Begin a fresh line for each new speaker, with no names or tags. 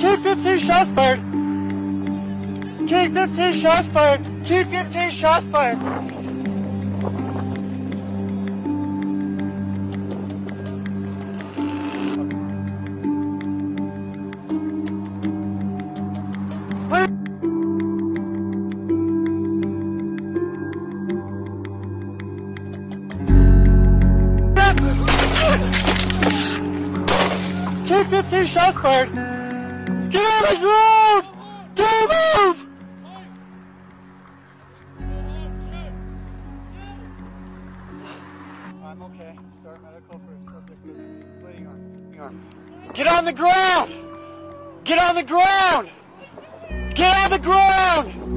Keep 15 shots fired. Keep 15 shots fired. Keep 15 shots fired. Keep 15 shots fired. Get on the ground! Don't move! I'm okay. Start medical for subject with bleeding arm. Get on the ground! Get on the ground! Get on the ground!